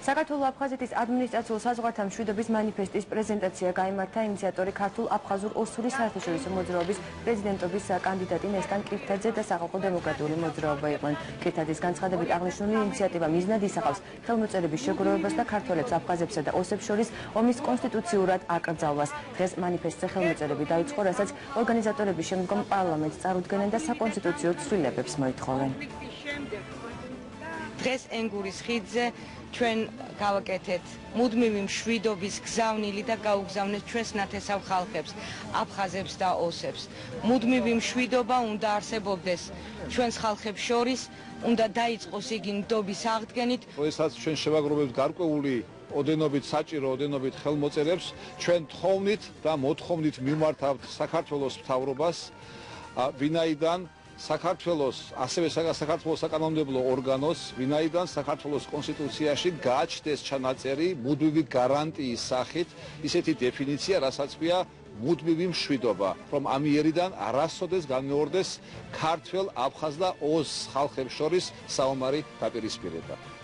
საქართველო-აფხაზეთის ადმინისტრაციულ საზღვართან მშვიდობის манифესტის პრეზენტაცია გამართა ინიციატორი ქართულ-აფხაზურ-ოსური საერთაშორისო მოძრაობის პრეზიდენტობის კანდიდატი ნესტან კირთაძე და სახალხო დემოკრატიული მოძრაობა იყვნენ. კირთაძის განცხადებით აღნიშნული ინიციატივა მიზნად ისახავს ხელმოწერების შეგროვებას და ქართველებს, აფხაზებსა და ოსებს შორის ომის კონსტიტუციურად აკრძალვას. დღეს манифესტზე ხელმოწერები დაიწყო, რასაც ორგანიზატორები შემდგომ პარლამენტს წარუდგენენ და საკონსტიტუციო ცვლილებებს მოითხოვენ. დღეს ენგურის ხიდზე ჩვენ გავაკეთეთ მუდმივი მშვიდობის გზავნილი და გაუგზავნეთ ჩვენს ნათესავ ხალხებს, აფხაზებს და ოსებს. მუდმივი მშვიდობა უნდა არსებობდეს ჩვენს ხალხებს შორის, უნდა დაიწყოს იგი ნდობის აღდგენით. როდესაც ჩვენ შევაგროვებთ გარკვეული ოდენობით საჭირო ოდენობით ხელმოწერებს, ჩვენ თხოვნით და მოთხოვნით მიმართავთ საქართველოს მთავრობას, ვინაიდან საქართველოს ასევე საქართველოს საკანონმდებლო ორგანოს ვინაიდან საქართველოს კონსტიტუციაში გააჩნდეს ჩანაწერი მუდმივი გარანტიის სახით. ისეთი დეფინიცია რასაც ქვია მუდმივი მშვიდობა რომ ამიერიდან არასოდეს განმეორდეს ქართველ აფხაზ და ოს ხალხებს შორის საომარი დაპირისპირება